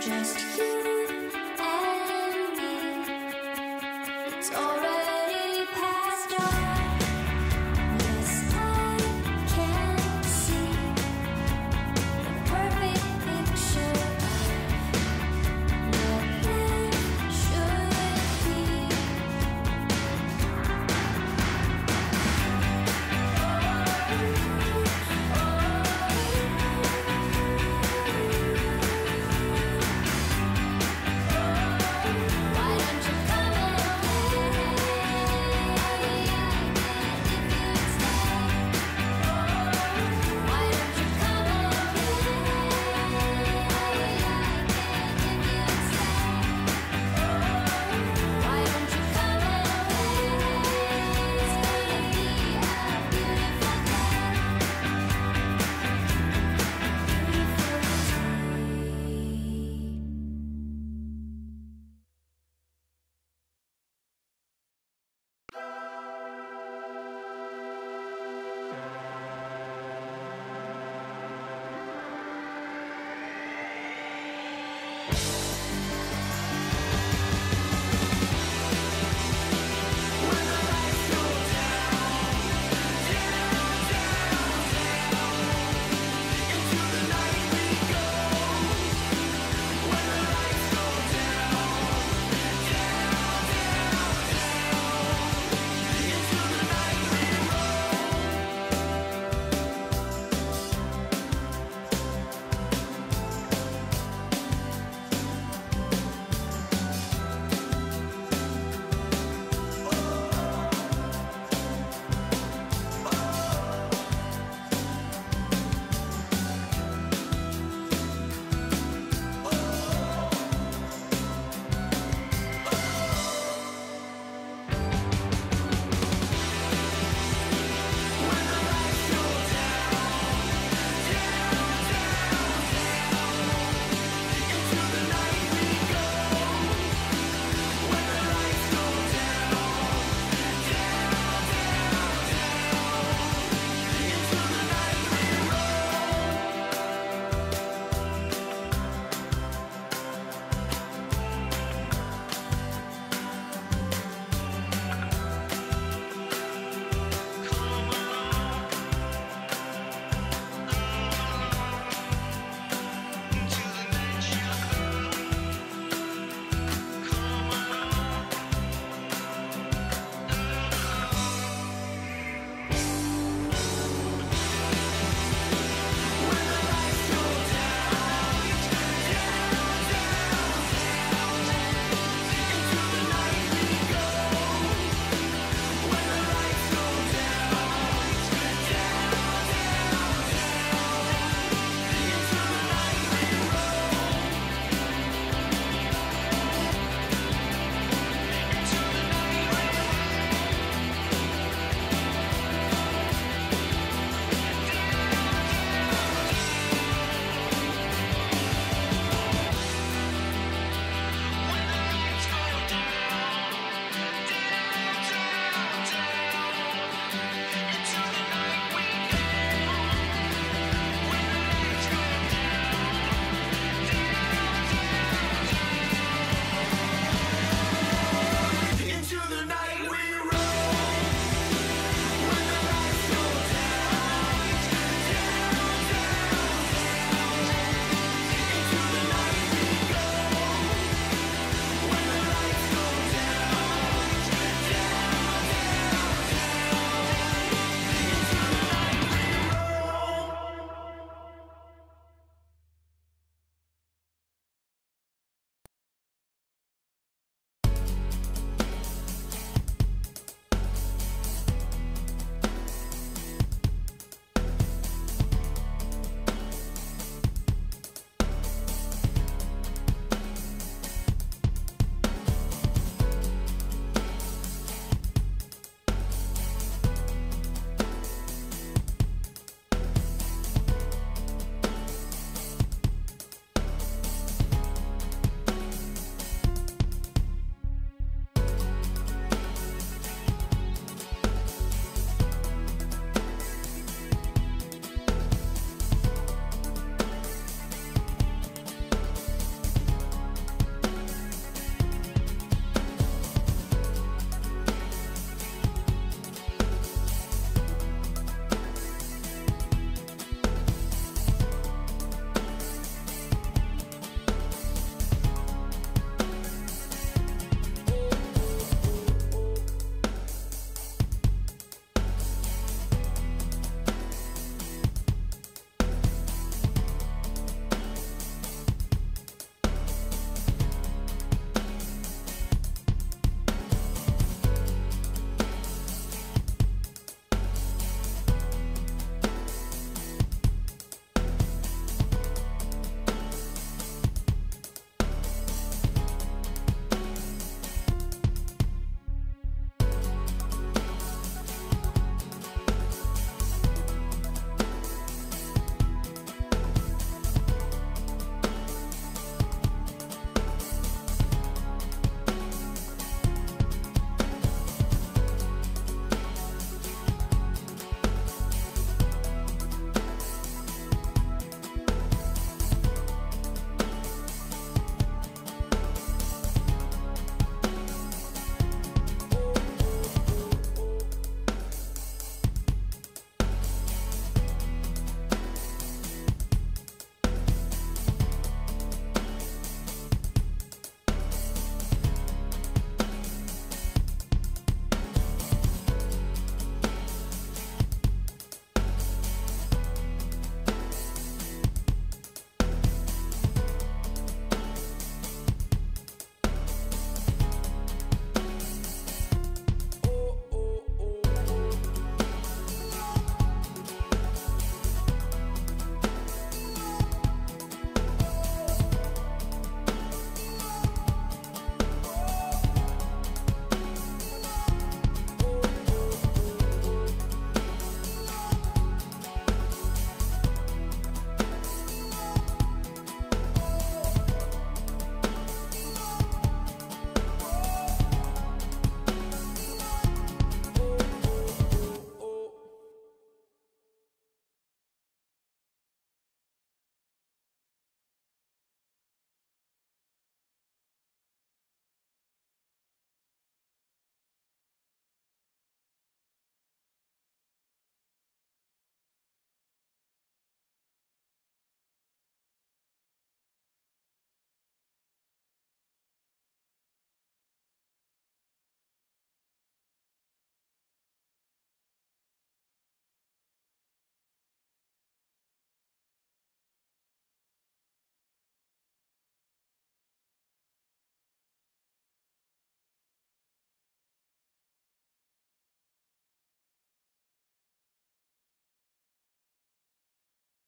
just you.